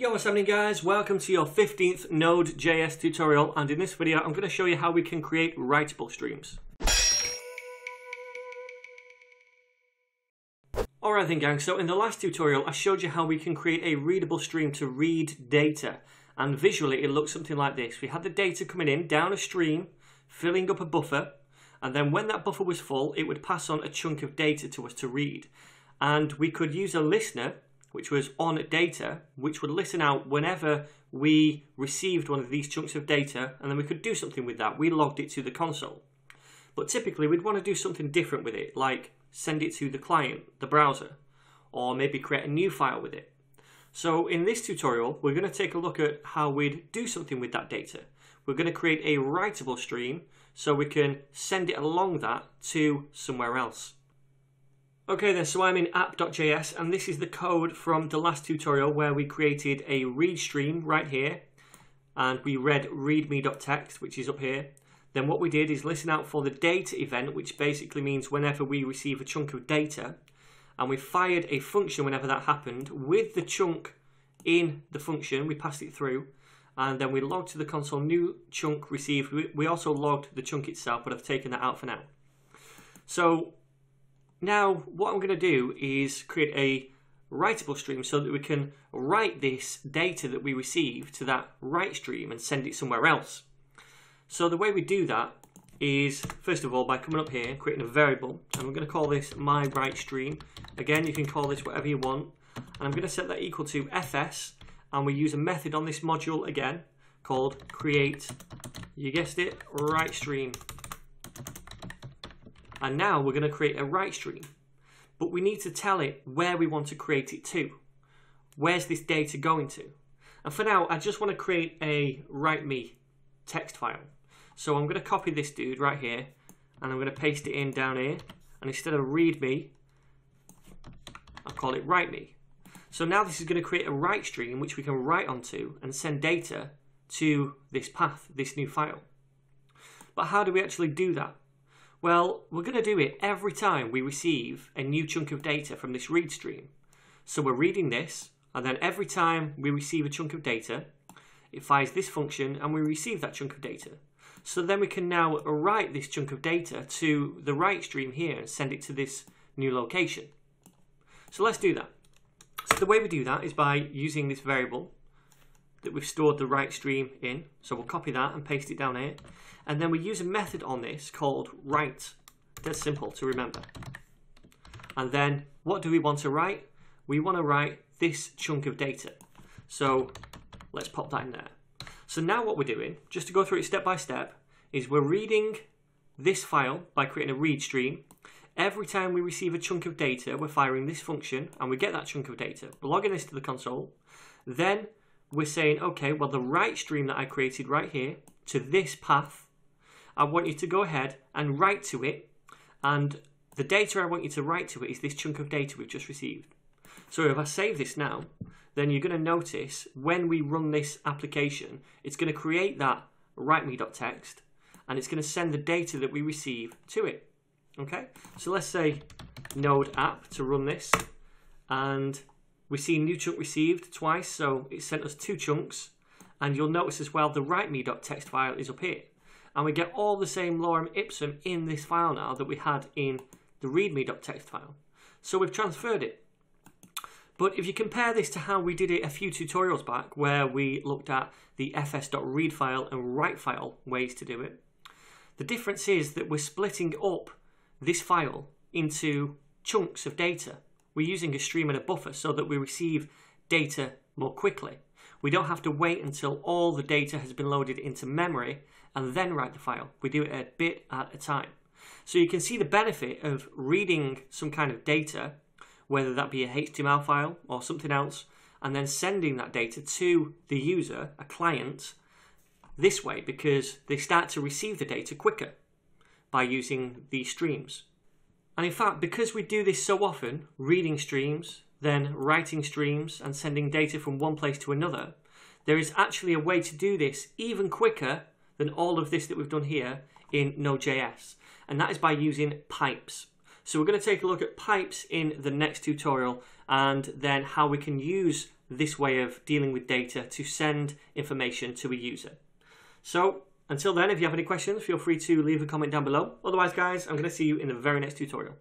Yo, what's happening guys? Welcome to your 15th Node.js tutorial and in this video I'm going to show you how we can create writable streams. Alright then gang, so in the last tutorial I showed you how we can create a readable stream to read data and visually it looks something like this. We had the data coming in down a stream, filling up a buffer and then when that buffer was full it would pass on a chunk of data to us to read and we could use a listener which was on data, which would listen out whenever we received one of these chunks of data, and then we could do something with that. We logged it to the console. But typically, we'd want to do something different with it, like send it to the client, the browser, or maybe create a new file with it. So in this tutorial, we're going to take a look at how we'd do something with that data. We're going to create a writable stream so we can send it along that to somewhere else. Okay then, so I'm in app.js and this is the code from the last tutorial where we created a read stream right here and we read readme.txt which is up here. Then what we did is listen out for the data event which basically means whenever we receive a chunk of data and we fired a function whenever that happened with the chunk in the function, we passed it through and then we logged to the console new chunk received. We also logged the chunk itself but I've taken that out for now. So now, what I'm going to do is create a writable stream so that we can write this data that we receive to that write stream and send it somewhere else. So the way we do that is, first of all, by coming up here, creating a variable, and we're going to call this my write stream. Again, you can call this whatever you want. And I'm going to set that equal to fs, and we use a method on this module again called create, you guessed it, write stream. And now we're going to create a write stream. But we need to tell it where we want to create it to. Where's this data going to? And for now, I just want to create a write me text file. So I'm going to copy this dude right here and I'm going to paste it in down here. And instead of read me, I'll call it write me. So now this is going to create a write stream which we can write onto and send data to this path, this new file. But how do we actually do that? Well, we're going to do it every time we receive a new chunk of data from this read stream. So we're reading this, and then every time we receive a chunk of data, it fires this function and we receive that chunk of data. So then we can now write this chunk of data to the write stream here and send it to this new location. So let's do that. So the way we do that is by using this variable that we've stored the write stream in. So we'll copy that and paste it down here. And then we use a method on this called write. That's simple to remember. And then what do we want to write? We want to write this chunk of data. So let's pop that in there. So now what we're doing, just to go through it step by step, is we're reading this file by creating a read stream. Every time we receive a chunk of data, we're firing this function and we get that chunk of data. We're logging this to the console. Then we're saying, okay, well, the write stream that I created right here to this path, I want you to go ahead and write to it. And the data I want you to write to it is this chunk of data we've just received. So if I save this now, then you're going to notice when we run this application, it's going to create that write.me.txt and it's going to send the data that we receive to it. Okay, so let's say node app to run this and we see new chunk received twice, so it sent us two chunks. And you'll notice as well the write.me.txt file is up here. And we get all the same lorem ipsum in this file now that we had in the readme.txt file. So we've transferred it. But if you compare this to how we did it a few tutorials back, where we looked at the fs.read file and write file ways to do it, the difference is that we're splitting up this file into chunks of data we're using a stream and a buffer so that we receive data more quickly. We don't have to wait until all the data has been loaded into memory and then write the file. We do it a bit at a time. So you can see the benefit of reading some kind of data, whether that be a HTML file or something else, and then sending that data to the user, a client, this way because they start to receive the data quicker by using these streams. And in fact, because we do this so often, reading streams, then writing streams, and sending data from one place to another, there is actually a way to do this even quicker than all of this that we've done here in Node.js. And that is by using pipes. So we're going to take a look at pipes in the next tutorial and then how we can use this way of dealing with data to send information to a user. So until then, if you have any questions, feel free to leave a comment down below. Otherwise, guys, I'm going to see you in the very next tutorial.